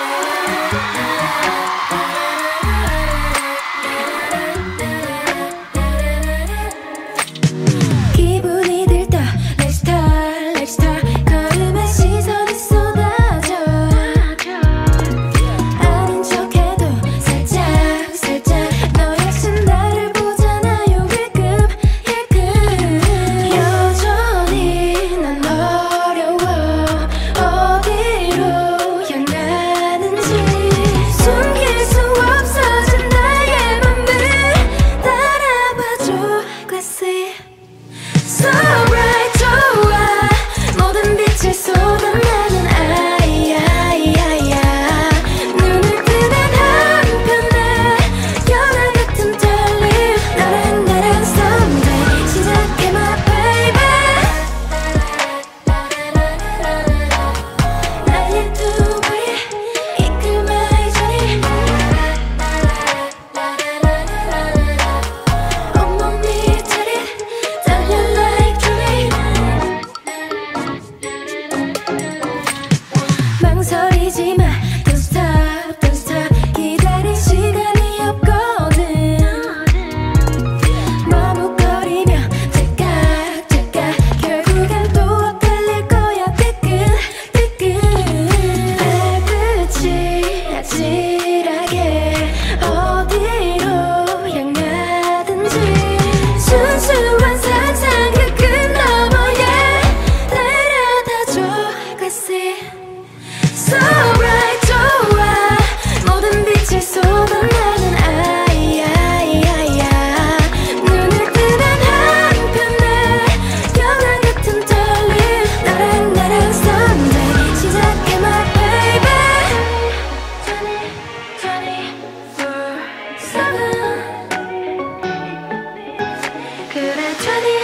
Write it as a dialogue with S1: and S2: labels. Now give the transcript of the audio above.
S1: 기 I see 寂寞